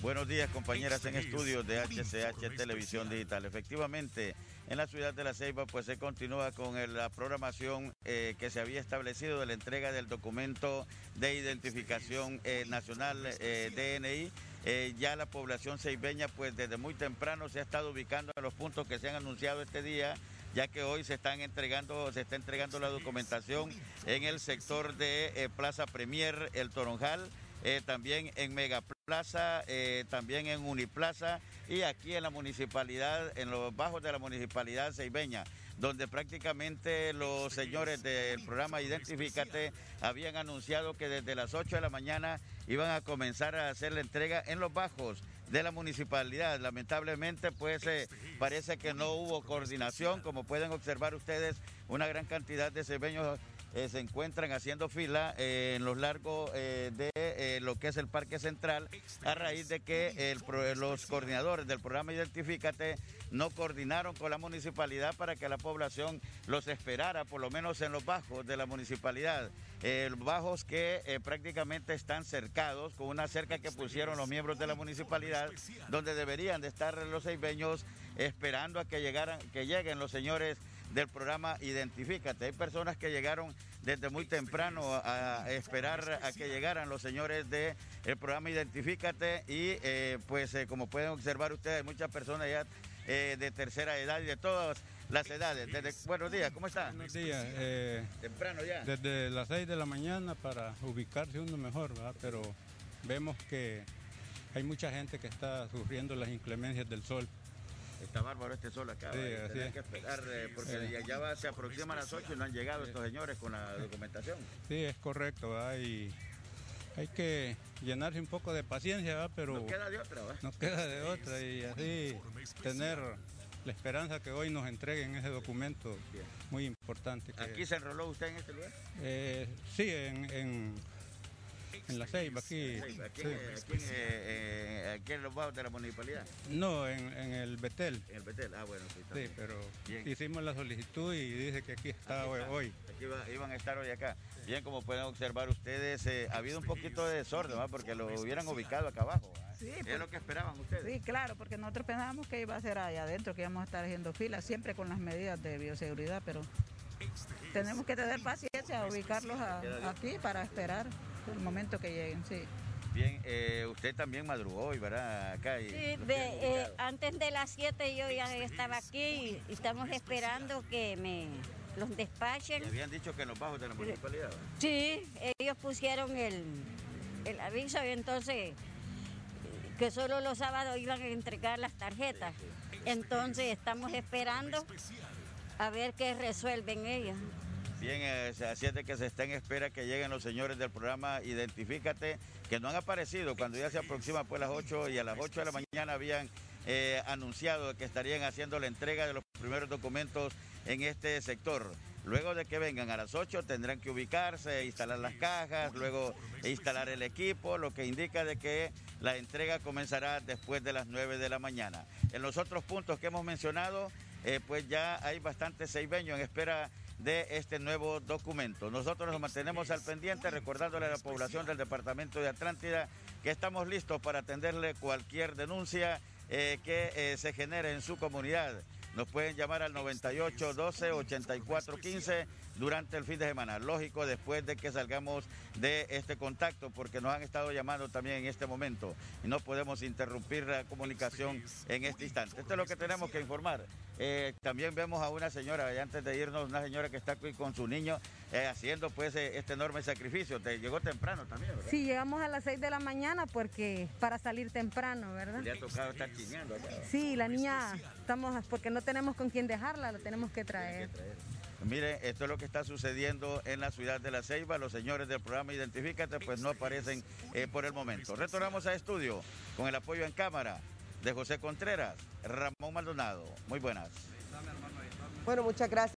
Buenos días compañeras en estudios de HCH Televisión Digital. Efectivamente, en la ciudad de La Ceiba pues se continúa con la programación eh, que se había establecido de la entrega del documento de identificación eh, nacional eh, DNI. ya la población ceibeña pues desde muy temprano se ha estado ubicando en los puntos que se han anunciado este día ya que hoy se están entregando, se está entregando la documentación en el sector de Plaza Premier, el Toronjal, también en Megaplaza Plaza, eh, también en Uniplaza y aquí en la municipalidad, en los bajos de la municipalidad ceibeña, donde prácticamente los señores del programa Identifícate habían anunciado que desde las 8 de la mañana iban a comenzar a hacer la entrega en los bajos de la municipalidad. Lamentablemente, pues eh, parece que no hubo coordinación, como pueden observar ustedes, una gran cantidad de cebeños eh, se encuentran haciendo fila eh, en los largos eh, de lo que es el Parque Central a raíz de que los coordinadores del programa Identifícate no coordinaron con la municipalidad para que la población los esperara, por lo menos en los bajos de la municipalidad. bajos que prácticamente están cercados con una cerca que pusieron los miembros de la municipalidad, donde deberían de estar los seibeños esperando a que llegaran, que lleguen los señores del programa Identifícate. Hay personas que llegaron desde muy temprano a esperar a que llegaran los señores del programa Identifícate y eh, pues eh, como pueden observar ustedes, muchas personas ya eh, de tercera edad y de todas las edades. buenos días, ¿cómo está? Buenos días. Temprano ya. Desde las 6 de la mañana para ubicarse uno mejor, ¿verdad? Pero vemos que hay mucha gente que está sufriendo las inclemencias del sol. Está bárbaro este sol acá. Sí, así que esperar eh, porque ya, va, se aproximan las 8 y no han llegado estos señores con la documentación. Sí, es correcto. Hay, hay que llenarse un poco de paciencia, ¿verdad? pero... No queda de otra, ¿verdad? No queda de otra y así tener la esperanza que hoy nos entreguen ese documento muy importante. ¿Aquí se enroló usted en este lugar? Eh, sí, en en la Ceiba, aquí. Aquí, eh, aquí, en los bajos de la municipalidad. No, en, en, el Betel. En el Betel, ah, bueno, sí. Sí, pero hicimos la solicitud y dice que aquí está, hoy. Aquí iban a estar hoy acá. Bien, como pueden observar ustedes, eh, ha habido un poquito de desorden, ¿va? porque lo hubieran ubicado acá abajo. Sí, es pues. lo que esperaban ustedes. Sí, claro, porque nosotros pensábamos que iba a ser allá adentro, que íbamos a estar haciendo filas, siempre con las medidas de bioseguridad, pero tenemos que tener paciencia, ubicarlos aquí para esperar el momento que lleguen, sí. Bien, eh, usted también madrugó hoy, ¿verdad? Acá sí, eh, antes de las 7 yo ya estaba aquí y estamos esperando que me los despachen. ¿Le habían dicho que en los bajos de la municipalidad? Sí, ellos pusieron el, el aviso y entonces que solo los sábados iban a entregar las tarjetas. Entonces estamos esperando a ver qué resuelven ellos. Bien, eh, así es de que se está en espera que lleguen los señores del programa Identifícate, que no han aparecido cuando ya se aproxima pues las 8 y a las 8 de la mañana habían eh, anunciado que estarían haciendo la entrega de los primeros documentos en este sector. Luego de que vengan a las 8 tendrán que ubicarse, instalar las cajas, luego instalar el equipo, lo que indica de que la entrega comenzará después de las 9 de la mañana. En los otros puntos que hemos mencionado, eh, pues ya hay bastantes seibeños en espera de este nuevo documento. Nosotros nos mantenemos al pendiente recordándole a la población del departamento de Atlántida que estamos listos para atenderle cualquier denuncia eh, que eh, se genere en su comunidad. Nos pueden llamar al 98 12 84 15 durante el fin de semana. Lógico, después de que salgamos de este contacto, porque nos han estado llamando también en este momento y no podemos interrumpir la comunicación en este instante. Esto es lo que tenemos que informar. Eh, también vemos a una señora, antes de irnos, una señora que está aquí con su niño eh, haciendo pues eh, este enorme sacrificio. Te llegó temprano también, ¿verdad? Sí, llegamos a las 6 de la mañana porque para salir temprano, ¿verdad? Le ha tocado estar chineando allá. Sí, la niña, estamos, porque no tenemos con quién dejarla, la tenemos que traer. Miren, esto es lo que está sucediendo en la ciudad de La Ceiba. Los señores del programa Identifícate pues no aparecen eh, por el momento. Retornamos a estudio con el apoyo en cámara de José Contreras, Ramón Maldonado. Muy buenas. Bueno, muchas gracias.